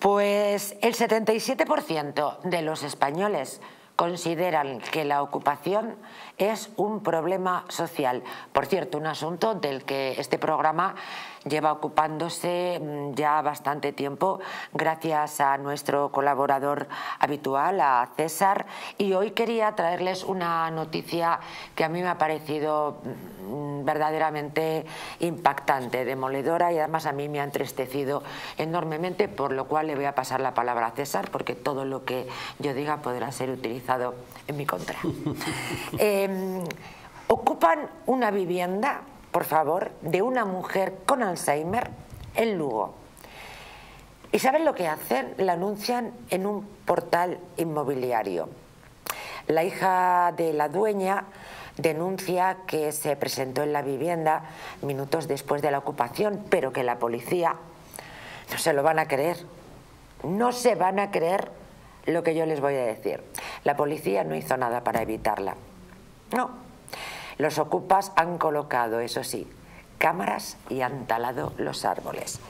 Pues el 77% de los españoles consideran que la ocupación es un problema social. Por cierto, un asunto del que este programa lleva ocupándose mm, ya bastante tiempo gracias a nuestro colaborador habitual, a César, y hoy quería traerles una noticia que a mí me ha parecido mm, verdaderamente impactante, demoledora y además a mí me ha entristecido enormemente, por lo cual le voy a pasar la palabra a César porque todo lo que yo diga podrá ser utilizado en mi contra. Em, ocupan una vivienda por favor, de una mujer con Alzheimer en Lugo. ¿Y saben lo que hacen? La anuncian en un portal inmobiliario. La hija de la dueña denuncia que se presentó en la vivienda minutos después de la ocupación, pero que la policía no se lo van a creer. No se van a creer lo que yo les voy a decir. La policía no hizo nada para evitarla. No, los ocupas han colocado, eso sí, cámaras y han talado los árboles.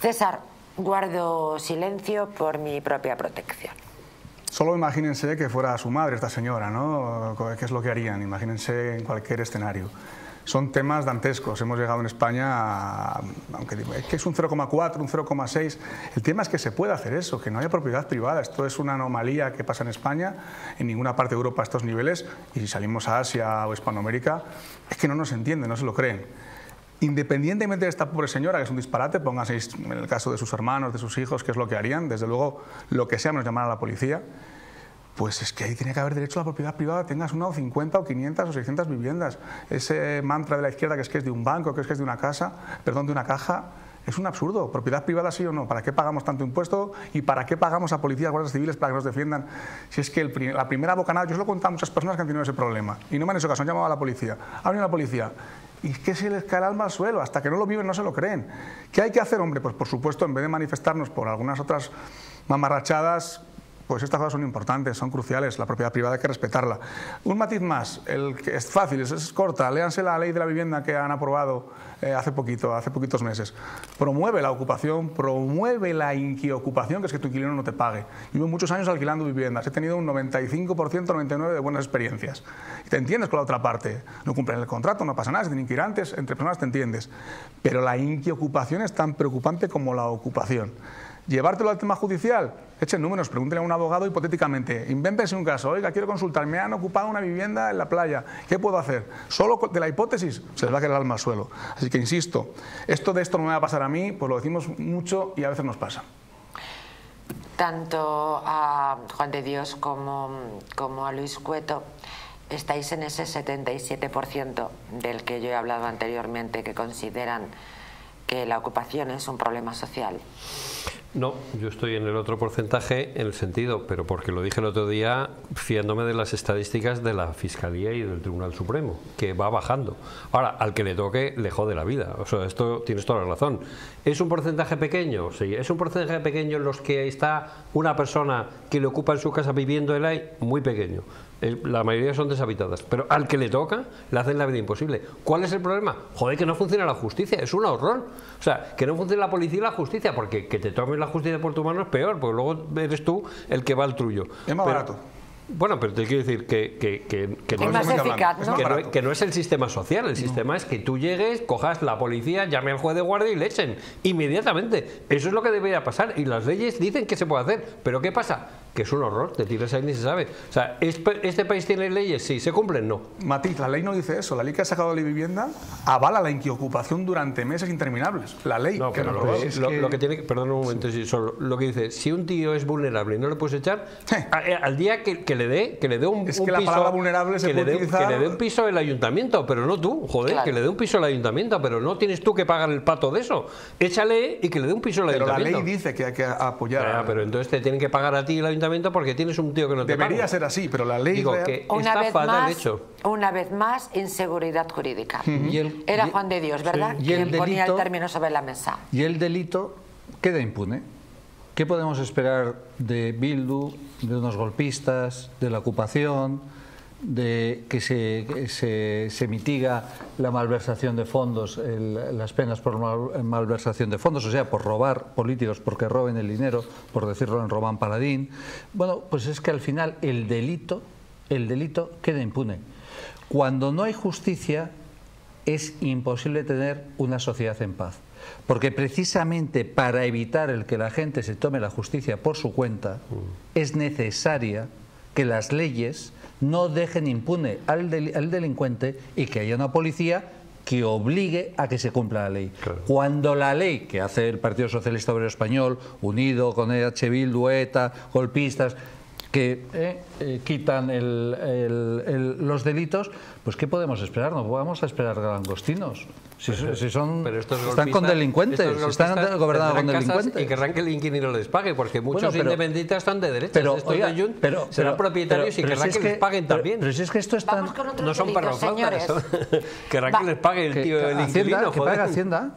César, guardo silencio por mi propia protección. Solo imagínense que fuera su madre esta señora, ¿no? ¿Qué es lo que harían? Imagínense en cualquier escenario son temas dantescos. Hemos llegado en España, aunque es que es un 0,4, un 0,6. El tema es que se puede hacer eso, que no haya propiedad privada. Esto es una anomalía que pasa en España, en ninguna parte de Europa a estos niveles, y si salimos a Asia o Hispanoamérica, es que no nos entienden, no se lo creen. Independientemente de esta pobre señora, que es un disparate, póngase en el caso de sus hermanos, de sus hijos, qué es lo que harían, desde luego lo que sea nos llamar a la policía pues es que ahí tiene que haber derecho a la propiedad privada, tengas una o 50 o 500 o 600 viviendas. Ese mantra de la izquierda que es que es de un banco, que es que es de una casa, perdón, de una caja, es un absurdo. ¿Propiedad privada sí o no? ¿Para qué pagamos tanto impuesto? ¿Y para qué pagamos a policías, guardias civiles para que nos defiendan? Si es que la primera bocanada, yo se lo he contado a muchas personas que han tenido ese problema y no me han hecho caso, han llamado a la policía. Ha venido la policía y es que se les cae el alma al suelo, hasta que no lo viven no se lo creen. ¿Qué hay que hacer, hombre? Pues por supuesto, en vez de manifestarnos por algunas otras mamarrachadas, pues estas cosas son importantes, son cruciales, la propiedad privada hay que respetarla. Un matiz más, el que es fácil, es, corta, léanse la ley de la vivienda que han aprobado eh, hace poquito, hace poquitos meses. Promueve la ocupación, promueve la inquiocupación, que es que tu inquilino no te pague. Llevo muchos años alquilando viviendas, he tenido un 95%, 99% de buenas experiencias. Y te entiendes con la otra parte, no cumplen el contrato, no pasa nada, si tienen que entre personas te entiendes. Pero la inquiocupación es tan preocupante como la ocupación. Llevártelo al tema judicial, echen números, pregúntenle a un abogado hipotéticamente, invéntense un caso, oiga, quiero consultar, me han ocupado una vivienda en la playa, ¿qué puedo hacer? Solo de la hipótesis se les va a quedar el alma al suelo. Así que insisto, esto de esto no me va a pasar a mí, pues lo decimos mucho y a veces nos pasa. Tanto a Juan de Dios como, como a Luis Cueto estáis en ese 77% del que yo he hablado anteriormente, que consideran que la ocupación es un problema social. No, yo estoy en el otro porcentaje en el sentido, pero porque lo dije el otro día, fiándome de las estadísticas de la Fiscalía y del Tribunal Supremo, que va bajando. Ahora, al que le toque, le jode la vida. O sea, esto tienes toda la razón. ¿Es un porcentaje pequeño? Sí. ¿Es un porcentaje pequeño en los que está una persona que le ocupa en su casa viviendo el ahí? Muy pequeño la mayoría son deshabitadas, pero al que le toca le hacen la vida imposible. ¿Cuál es el problema? Joder, que no funciona la justicia, es un horror. O sea, que no funcione la policía y la justicia, porque que te tomen la justicia por tu mano es peor, porque luego eres tú el que va al trullo. Es más barato. Bueno, pero te quiero decir que, que, que, no, es, que, no, es el sistema social, el sistema es que tú llegues, cojas la policía, llame al juez de guardia y le echen inmediatamente. Eso es lo que debería pasar y las leyes dicen que se puede hacer. Pero ¿qué pasa? Que es un horror, te tiras ahí ni se sabe. O sea, ¿este país tiene leyes? Sí, ¿se cumplen? No. Matiz, la ley no dice eso. La ley que ha sacado la vivienda avala la inquiocupación durante meses interminables. La ley no, que no lo, es, lo, que tiene perdón un momento, solo, lo que dice, si un tío es vulnerable y no le puedes echar, eh, al día que, le dé, que le dé un, es que la palabra vulnerable se que, puede le dé, que le dé un piso el ayuntamiento, pero no tú, joder, que le dé un piso el ayuntamiento, pero no tienes tú que pagar el pato de eso. Échale y que le dé un piso al ayuntamiento. Pero la ley dice que hay que apoyar. pero entonces te tienen que pagar a ti el ayuntamiento porque tienes un tío que no te Debería ser así, pero la ley Digo que una está vez más, hecho. Una vez más, inseguridad jurídica. Era Juan de Dios, ¿verdad? Y Quien ponía el término sobre la mesa. Y el delito queda impune. ¿Qué podemos esperar de Bildu, de unos golpistas, de la ocupación, de que se, se, se mitiga la malversación de fondos, el- las penas por mal- malversación de fondos, o sea, por robar políticos porque roben el dinero, por decirlo en Román Paladín. Bueno, pues es que al final el delito, el delito queda impune. Cuando no hay justicia, es imposible tener una sociedad en paz. Porque precisamente para evitar el que la gente se tome la justicia por su cuenta, es necesaria que las leyes no dejen impune al, del- al delincuente y que haya una policía que obligue a que se cumpla la ley. Claro. Cuando la ley que hace el Partido Socialista Obrero Español, unido con EH Bildu, ETA, golpistas, que eh, eh, quitan el- el- el- los delitos, pues ¿qué podemos esperar? No podemos esperar langostinos. Si, si son, Pero estos están con delincuentes, estos están gobernados con delincuentes. Y querrán que el inquilino les pague, porque muchos Bueno, pero- independentistas son de derechas. Pero, estos oiga, de Jun pero- serán pero- propietarios pero- y pero querrán si que es les paguen pero- también. Pero si es que esto es tan... Vamos con otros no son señores. querrán Va. que les pague el que- tío que del Hacienda, inquilino. que pague Hacienda.